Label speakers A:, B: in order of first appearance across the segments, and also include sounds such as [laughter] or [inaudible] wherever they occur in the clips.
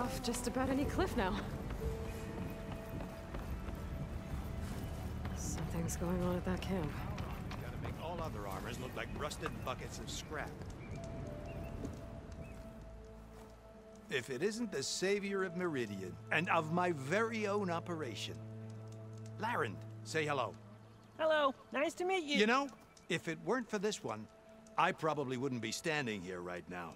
A: off just about any cliff now. Something's going on at that camp.
B: Gotta make all other armors look like rusted buckets of scrap. If it isn't the savior of Meridian, and of my very own operation. Larend, say hello.
C: Hello, nice to meet you.
B: You know, if it weren't for this one, I probably wouldn't be standing here right now.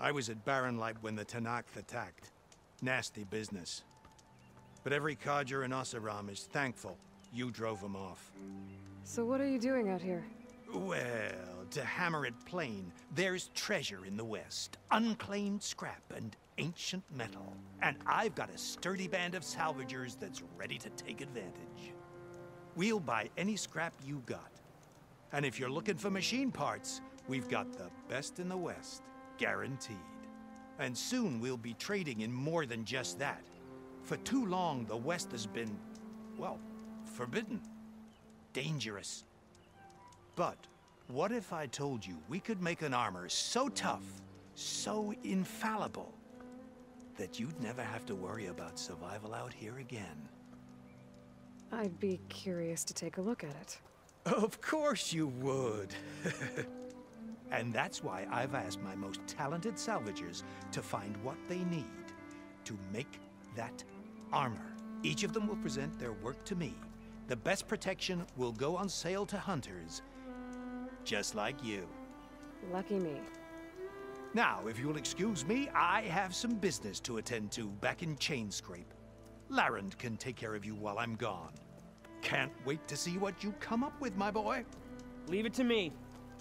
B: I was at Barren Light when the Tenakth attacked. Nasty business. But every codger in Oseram is thankful you drove them off.
A: So what are you doing out here?
B: Well, to hammer it plain, there's treasure in the West. Unclaimed scrap and ancient metal. And I've got a sturdy band of salvagers that's ready to take advantage. We'll buy any scrap you got. And if you're looking for machine parts, we've got the best in the West, guaranteed. And soon we'll be trading in more than just that. For too long, the West has been, well, forbidden. Dangerous. But what if I told you we could make an armor so tough, so infallible, that you'd never have to worry about survival out here again?
A: I'd be curious to take a look at it.
B: Of course you would. [laughs] and that's why I've asked my most talented salvagers to find what they need to make that armor. Each of them will present their work to me. The best protection will go on sale to hunters, just like you.
A: Lucky me.
B: Now, if you'll excuse me, I have some business to attend to back in Chainscrape. Larend can take care of you while I'm gone. Can't wait to see what you come up with, my boy.
C: Leave it to me.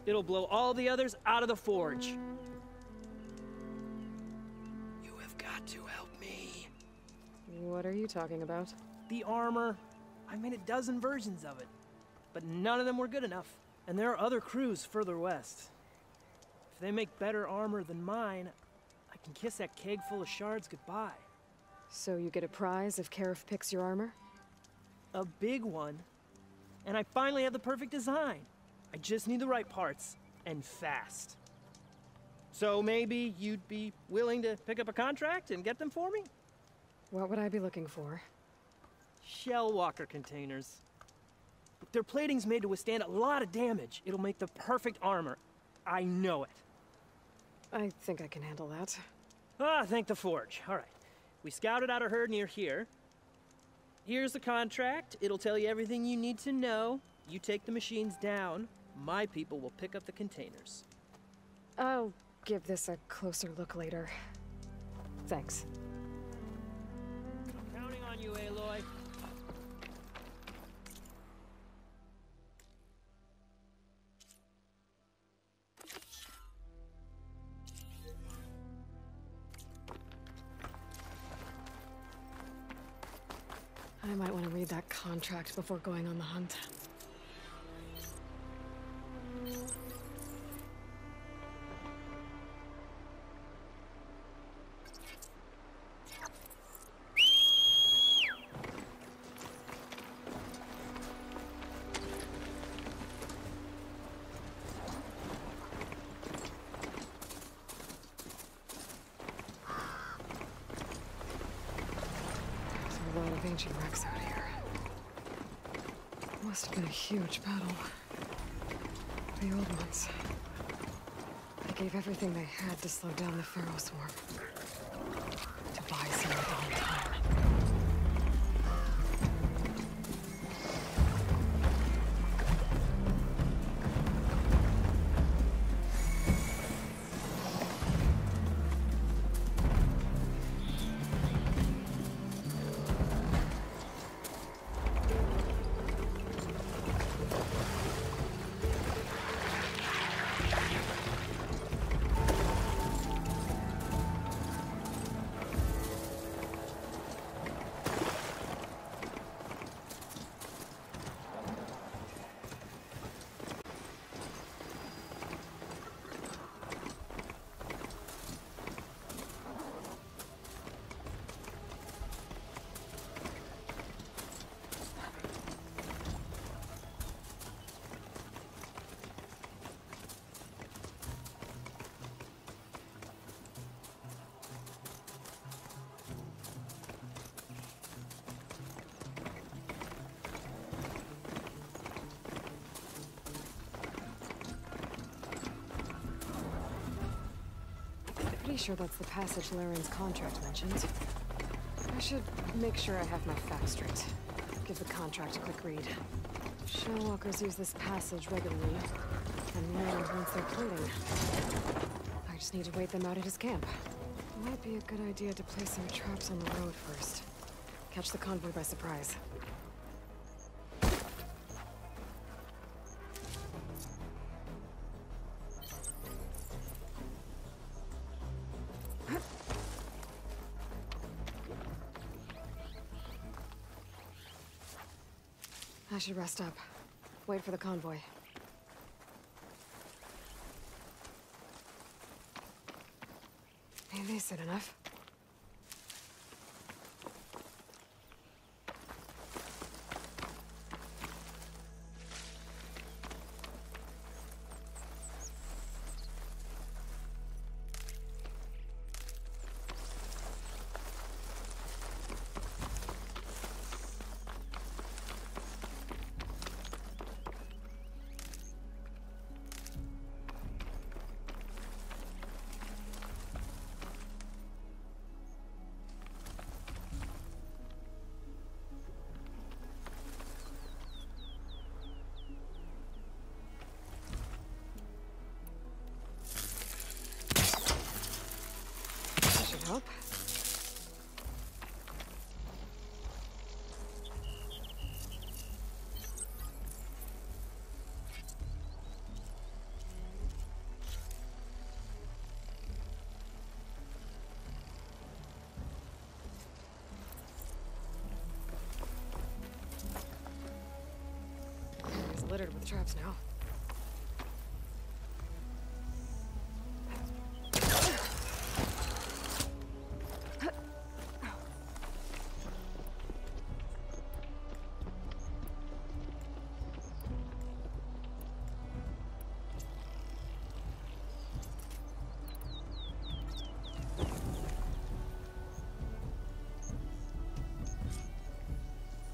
C: It'll blow all the others out of the forge.
D: You have got to help me.
A: What are you talking about?
C: The armor. I made a dozen versions of it, but none of them were good enough. And there are other crews further west. If they make better armor than mine, I can kiss that keg full of shards goodbye.
A: So you get a prize if Karif picks your armor?
C: A big one. And I finally have the perfect design. I just need the right parts, and fast. So maybe you'd be willing to pick up a contract and get them for me?
A: What would I be looking for?
C: Shell walker containers. Their plating's made to withstand a lot of damage. It'll make the perfect armor. I know it.
A: I think I can handle that.
C: Ah, thank the forge. All right. We scouted out a herd near here. Here's the contract. It'll tell you everything you need to know. You take the machines down. My people will pick up the containers.
A: I'll give this a closer look later. Thanks.
C: I'm counting on you, Aloy.
A: I might want to read that contract before going on the hunt. Lot of ancient wrecks out here. Must have been a huge battle. The old ones. They gave everything they had to slow down the Faro swarm. To buy some of time. Sure that's the passage Larend's contract mentions. I should make sure I have my facts straight. Give the contract a quick read. Shellwalkers use this passage regularly, and Laren wants their clothing. I just need to wait them out at his camp. Might be a good idea to place some traps on the road first. Catch the convoy by surprise. Should rest up. Wait for the convoy. Littered with traps now.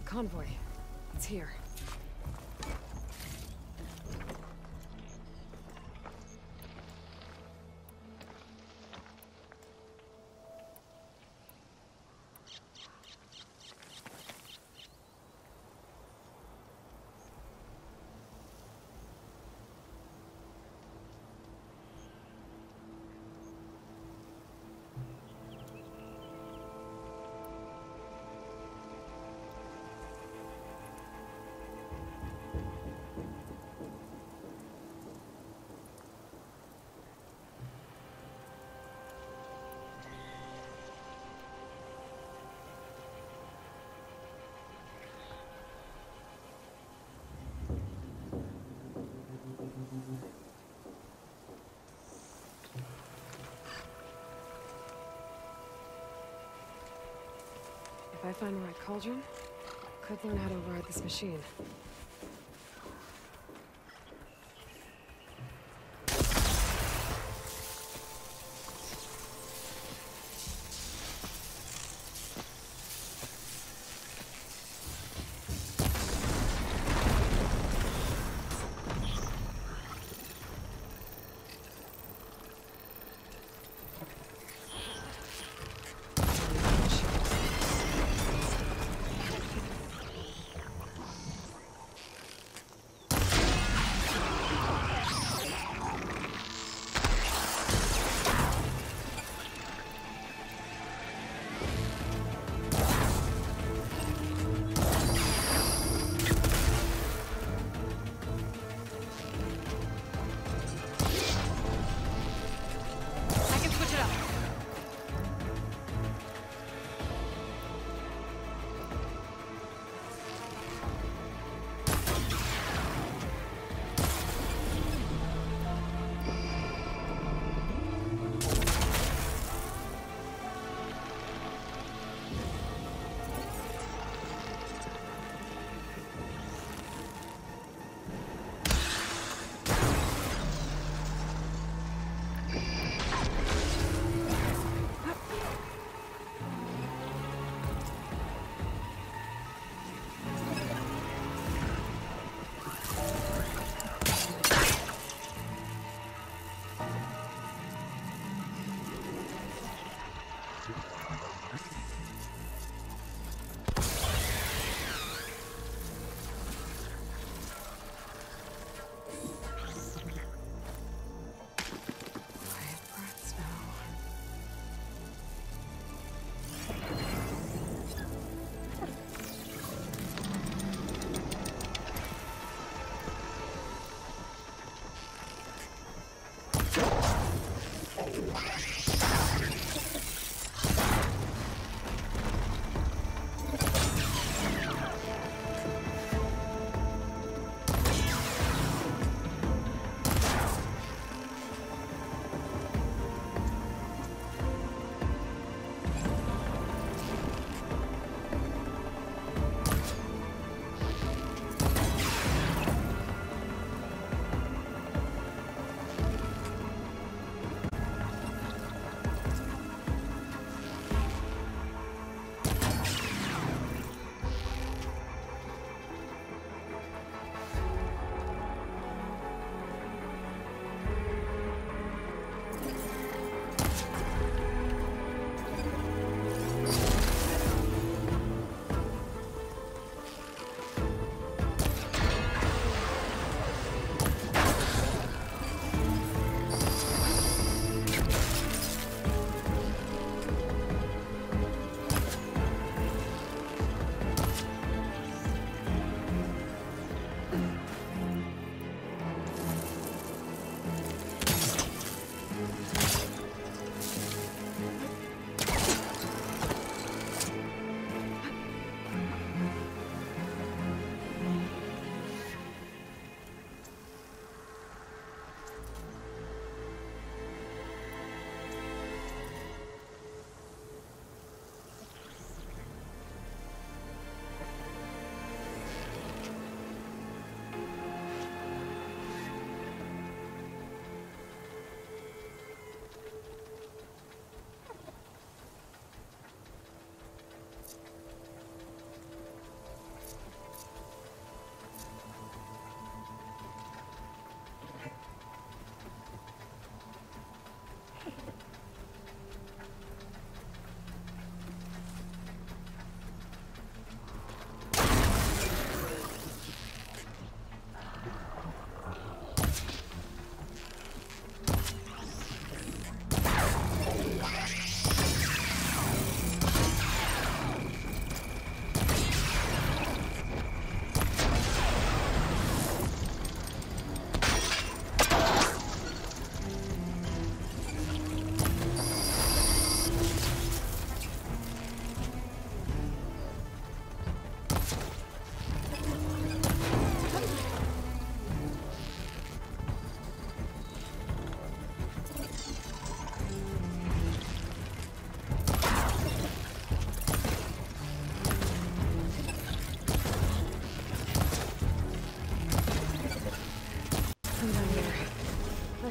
A: Convoy. It's here. If I find the right cauldron, could learn how to override this machine.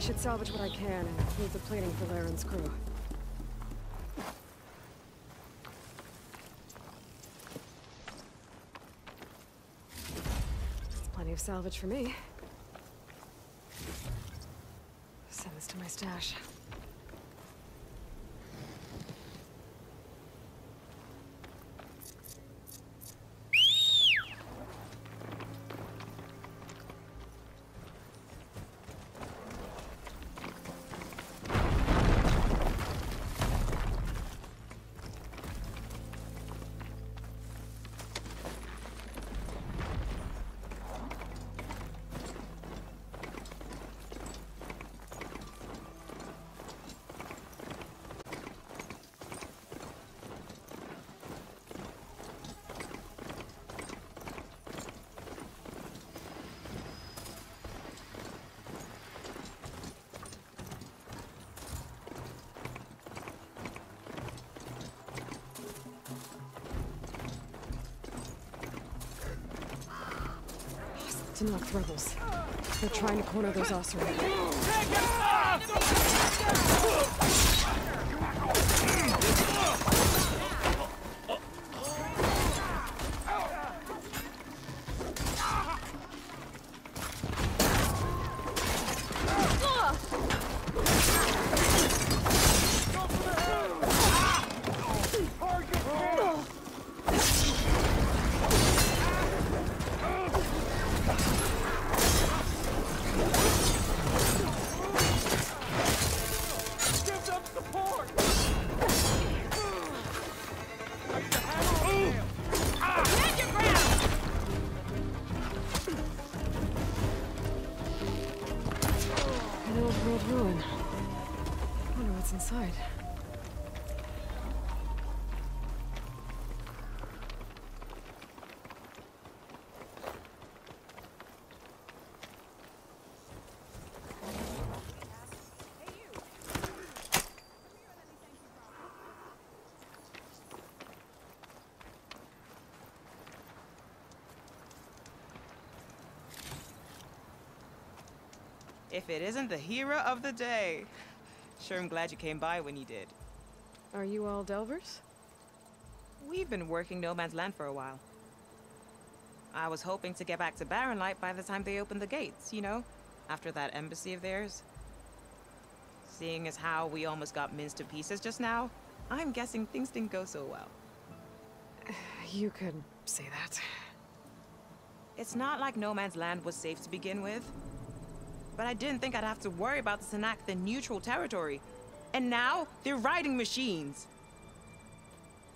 A: Should salvage what I can and move the plating for Larend's crew. Plenty of salvage for me. Send this to my stash. Rebels. They're trying to corner those Oseram.
E: If it isn't the hero of the day. Sure, I'm glad you came by when you did.
A: Are you all Delvers?
E: We've been working No Man's Land for a while. I was hoping to get back to Barren Light by the time they opened the gates, you know? After that embassy of theirs. Seeing as how we almost got minced to pieces just now, I'm guessing things didn't go so well. [sighs]
A: You could say that.
E: It's not like No Man's Land was safe to begin with. But I didn't think I'd have to worry about the Sanak, the neutral territory. And now, they're riding machines.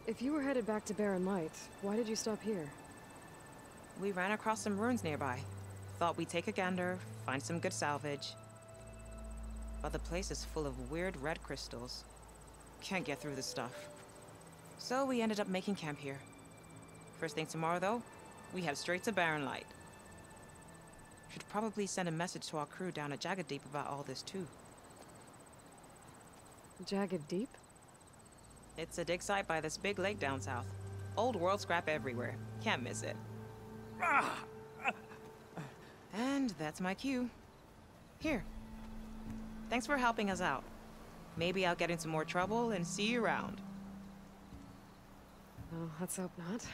A: If you were headed back to Barren Light, why did you stop here?
E: We ran across some ruins nearby. Thought we'd take a gander, find some good salvage. But the place is full of weird red crystals. Can't get through the stuff. So we ended up making camp here. First thing tomorrow, though, we head straight to Barren Light. Should probably send a message to our crew down at Jagged Deep about all this, too.
A: Jagged Deep?
E: It's a dig site by this big lake down south. Old world scrap everywhere. Can't miss it. [laughs] And that's my cue. Here. Thanks for helping us out. Maybe I'll get into more trouble and see you around.
A: Well, let's hope not.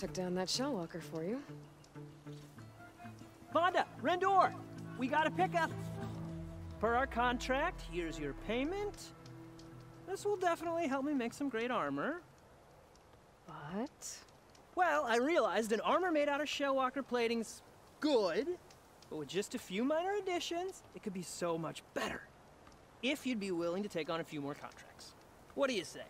A: Took down that shell walker for you.
C: Vonda, Rendor, we got a pickup. Per our contract, here's your payment. This will definitely help me make some great armor.
A: But...
C: Well, I realized an armor made out of Shellwalker plating's good, but with just a few minor additions, it could be so much better. If you'd be willing to take on a few more contracts. What do you say?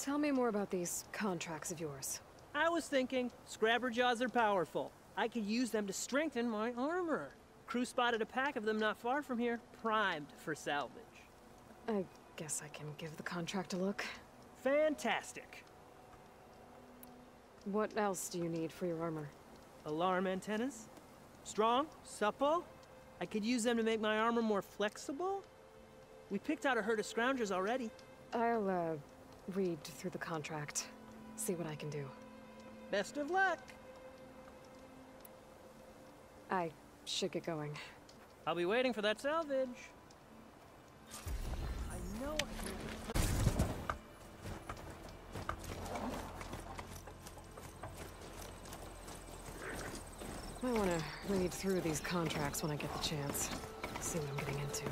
A: Tell me more about these contracts of yours.
C: I was thinking, Scrapper Jaws are powerful. I could use them to strengthen my armor. Crew spotted a pack of them not far from here, primed for salvage.
A: I guess I can give the contract a look.
C: Fantastic.
A: What else do you need for your armor?
C: Alarm antennas? Strong? Supple? I could use them to make my armor more flexible? We picked out a herd of scroungers already.
A: I'll, uh, read through the contract. See what I can do.
C: Best of luck.
A: I should get going.
C: I'll be waiting for that salvage. I know I can...
A: I want to read through these contracts when I get the chance. See what I'm getting into.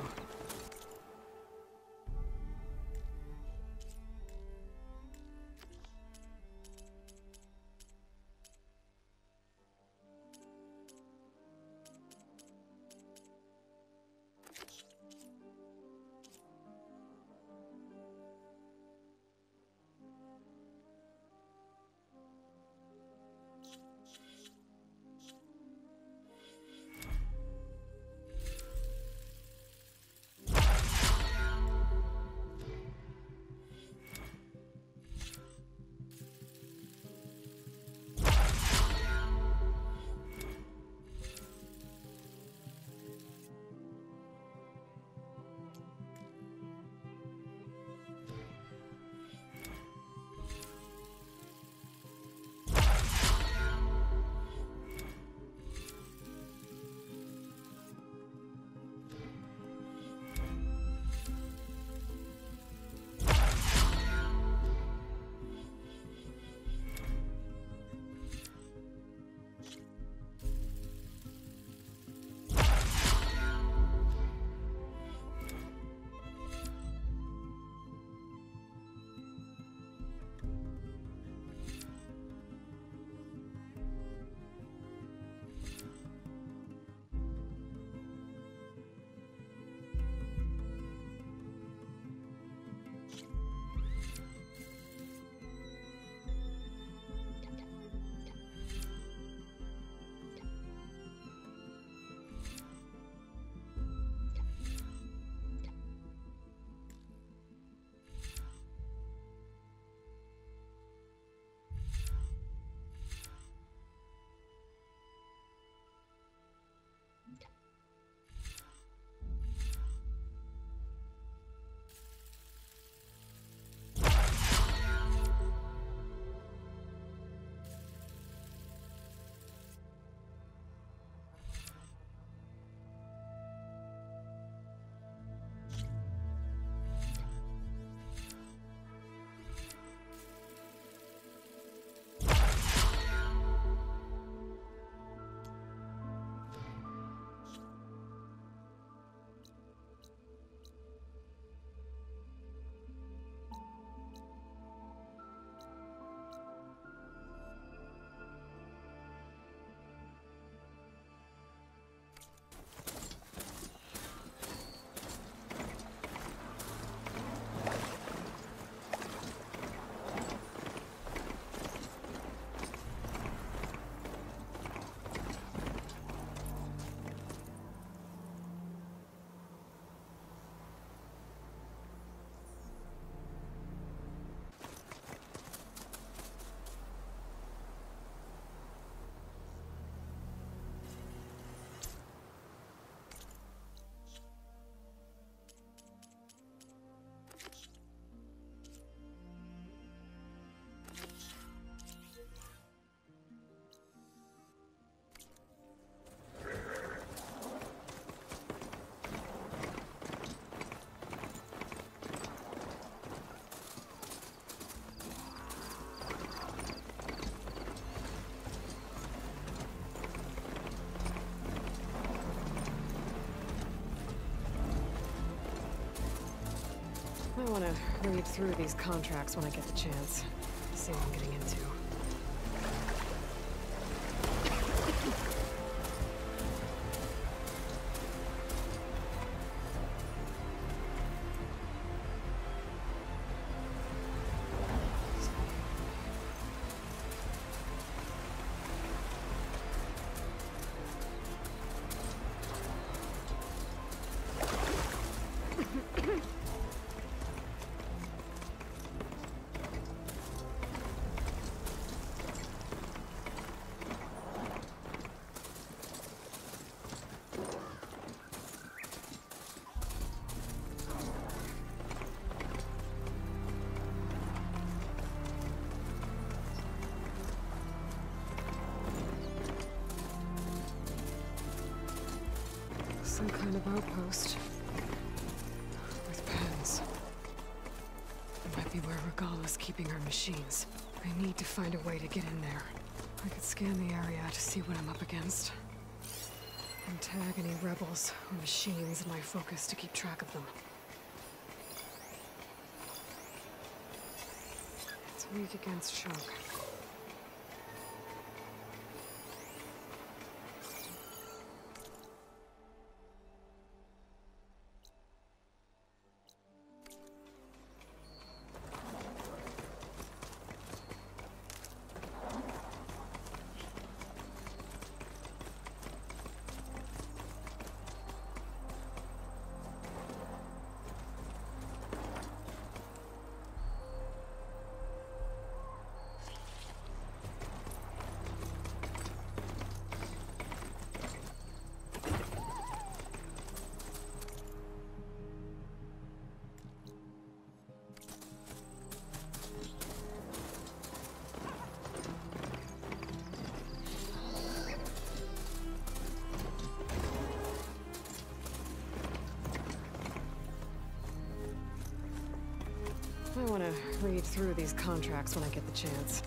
A: I want to read through these contracts when I get the chance. See what I'm getting into.
F: Up against. And tag any rebels or machines in my focus to keep track of them. It's weak against shock. Through these contracts when I get the chance.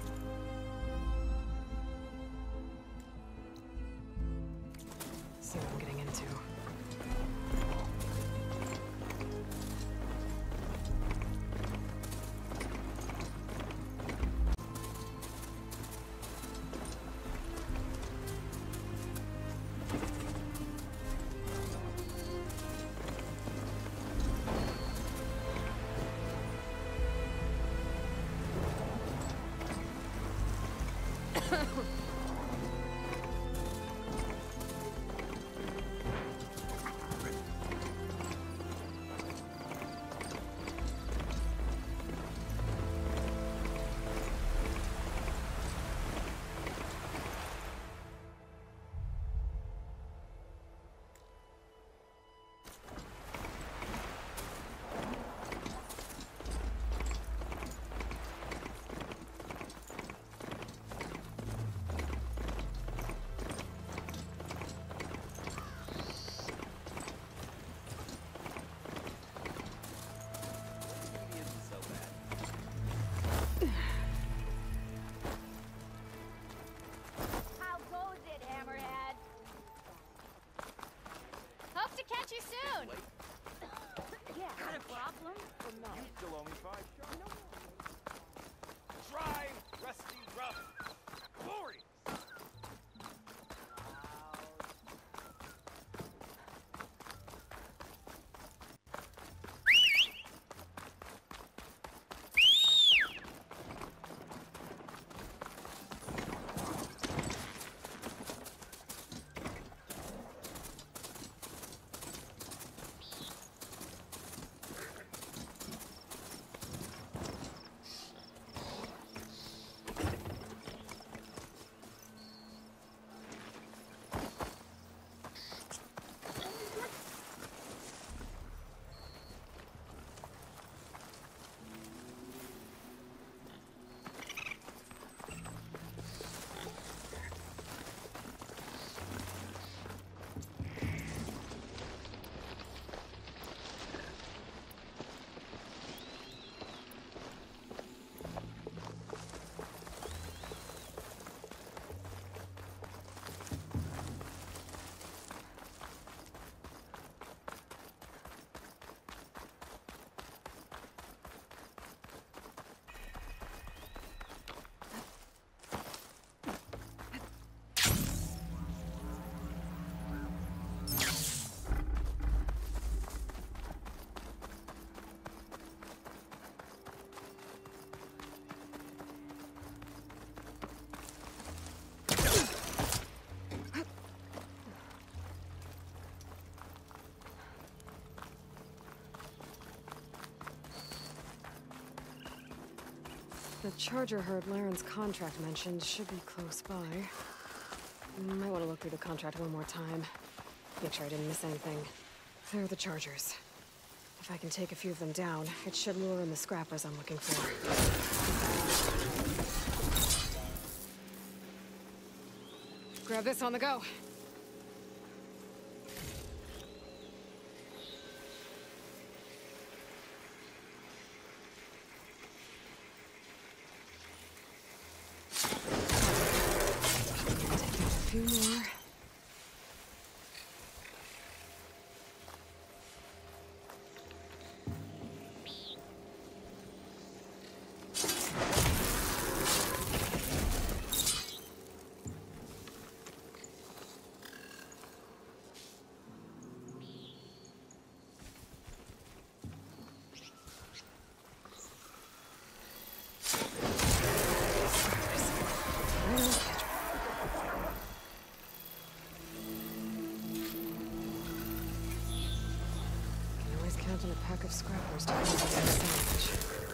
A: The charger herd Larend's contract mentioned should be close by. Mm, Might want to look through the contract one more time. Make sure I didn't miss anything. There are the chargers. If I can take a few of them down, it should lure in the scrappers I'm looking for. Grab this on the go. and a pack of scrappers to find a sandwich.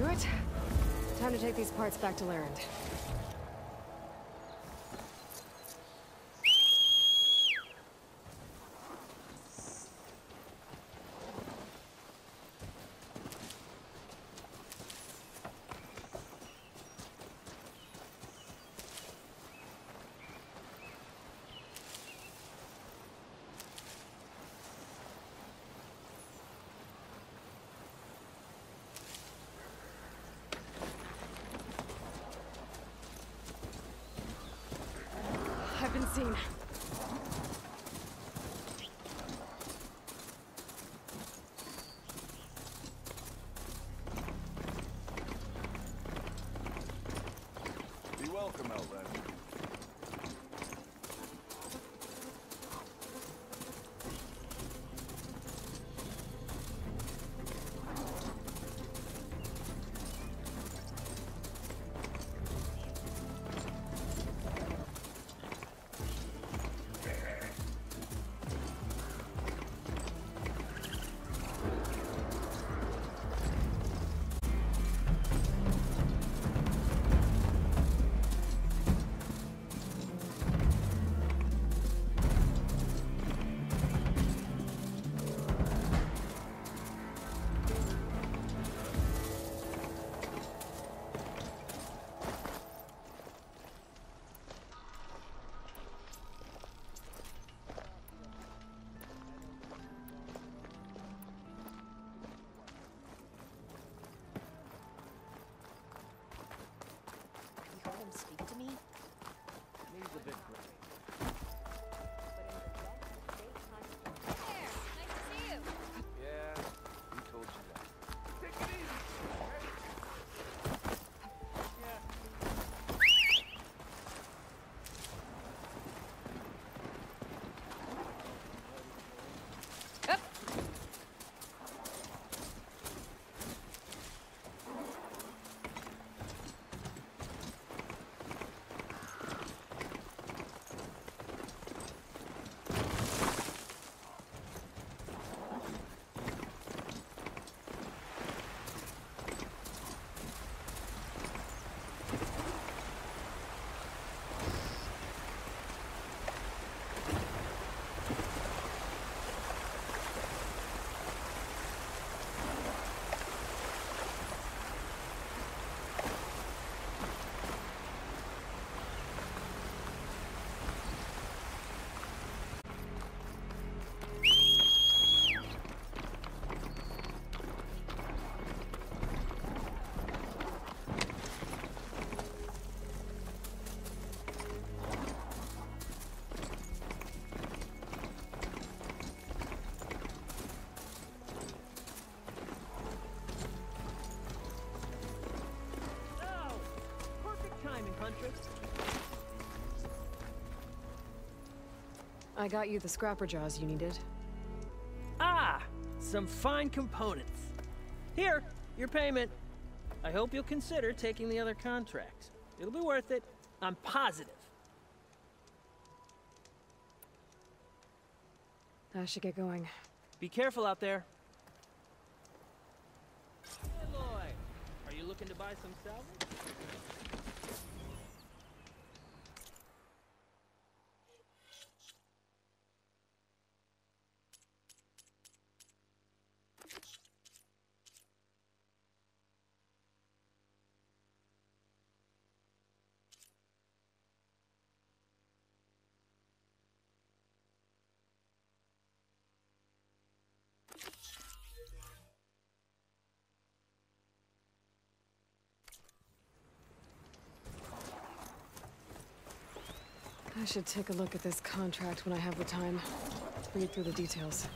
A: Do it. Time to take these parts back to Larend.
C: Huntress?
A: I got you the scrapper jaws you needed.
C: Ah! Some fine components. Here, your payment. I hope you'll consider taking the other contracts. It'll be worth it. I'm positive.
A: I should get going.
C: Be careful out there. Hey, Aloy. Are you looking to buy some salvage?
A: Should take a look at this contract when I have the time. Read through the details.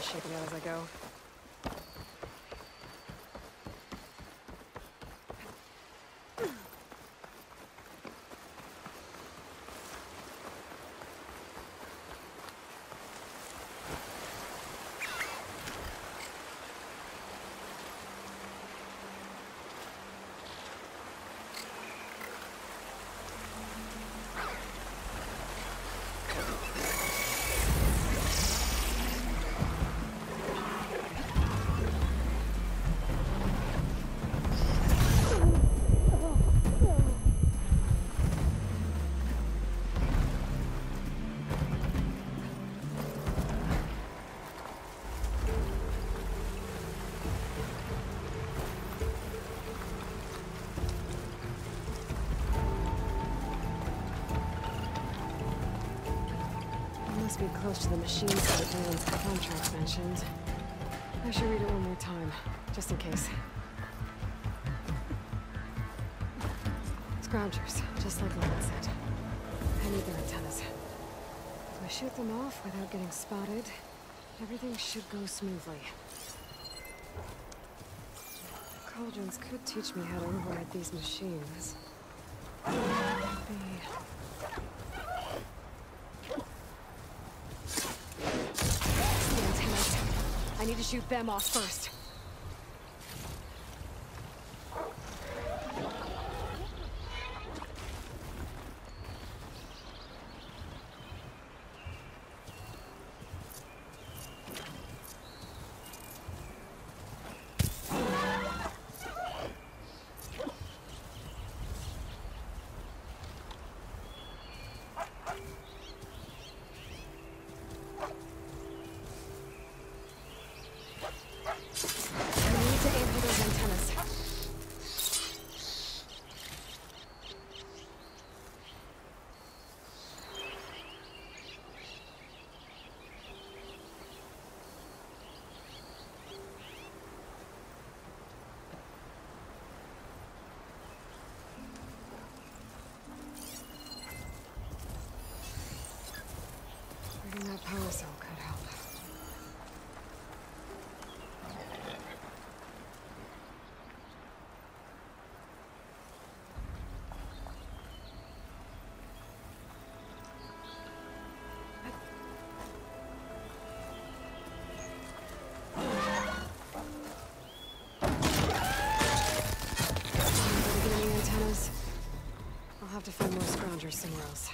A: I'll shake it out as I go. Be close to the machine site Larend's contract mentioned. I should read it one more time, just in case. Scroungers, just like Leland said. I need their antennas. If I shoot them off without getting spotted, everything should go smoothly. Cauldrons could teach me how to override these machines. The antennas. I need to shoot them off first. somewhere else.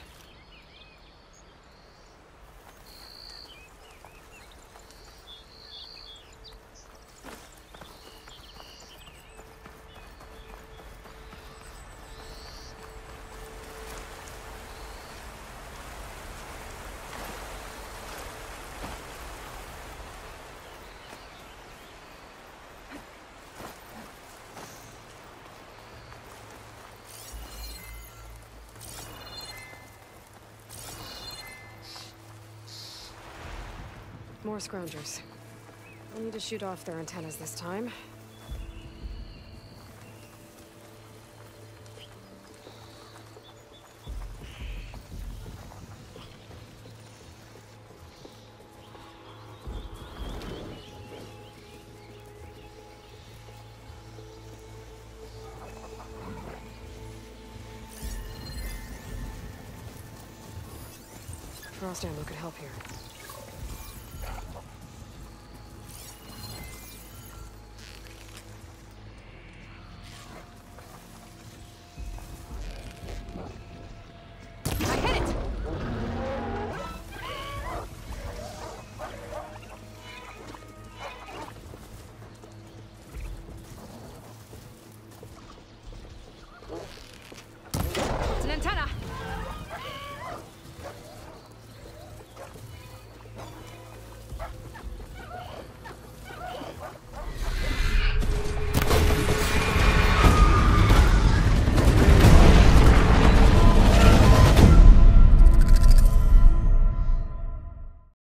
A: More scroungers. We'll need to shoot off their antennas this time.